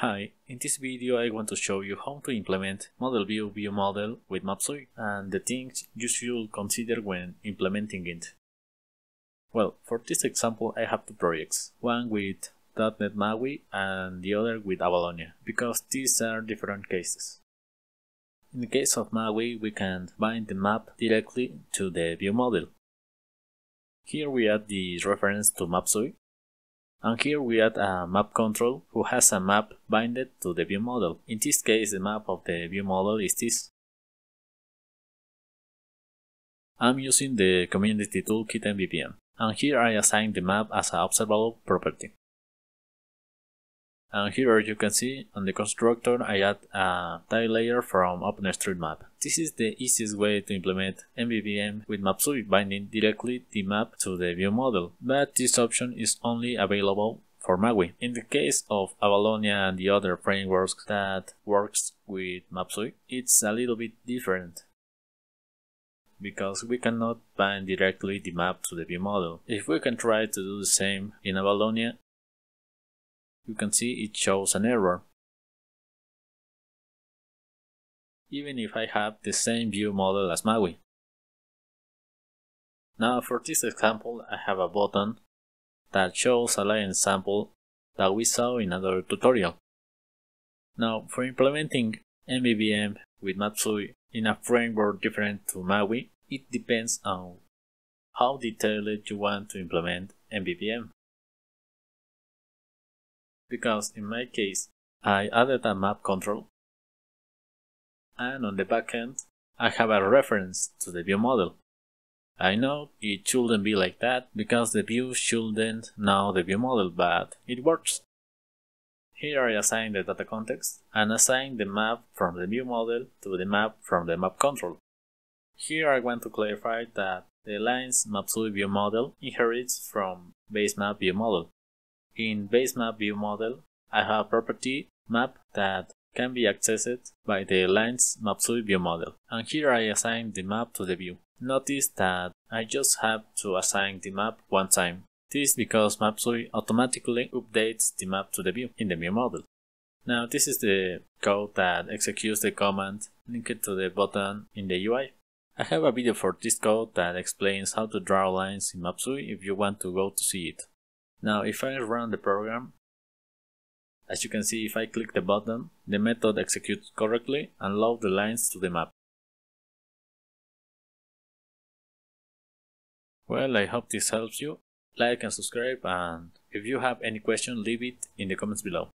Hi, in this video I want to show you how to implement Model View View Model with Mapsui and the things you should consider when implementing it. Well, for this example I have two projects, one with .NET MAUI and the other with Avalonia, because these are different cases. In the case of MAUI we can bind the map directly to the view model. Here we add the reference to Mapsui and here we add a map control who has a map binded to the view model. In this case, the map of the view model is this. I'm using the community toolkit MVVM, and here I assign the map as an observable property. And here you can see on the constructor I add a tile layer from OpenStreetMap. This is the easiest way to implement MVVM with Mapsui binding directly the map to the view model, but this option is only available for MAUI. In the case of Avalonia and the other frameworks that works with Mapsui, it's a little bit different because we cannot bind directly the map to the view model. If we can try to do the same in Avalonia, you can see it shows an error. Even if I have the same view model as MAUI. Now for this example I have a button that shows a line sample that we saw in another tutorial. Now for implementing MVVM with Mapsui in a framework different to MAUI, it depends on how detailed you want to implement MVVM because in my case I added a map control and on the backend I have a reference to the view model. I know it shouldn't be like that because the view shouldn't know the view model but it works. Here I assign the data context and assign the map from the view model to the map from the map control. Here I want to clarify that the lines Mapsui view model inherits from base map view model in base map view model, I have a property map that can be accessed by the lines Mapsui view model. And here I assign the map to the view. Notice that I just have to assign the map one time. This is because Mapsui automatically updates the map to the view in the view model. Now this is the code that executes the command linked to the button in the UI. I have a video for this code that explains how to draw lines in Mapsui if you want to go to see it. Now if I run the program, as you can see if I click the button, the method executes correctly and load the lines to the map. Well, I hope this helps you. Like and subscribe and if you have any question leave it in the comments below.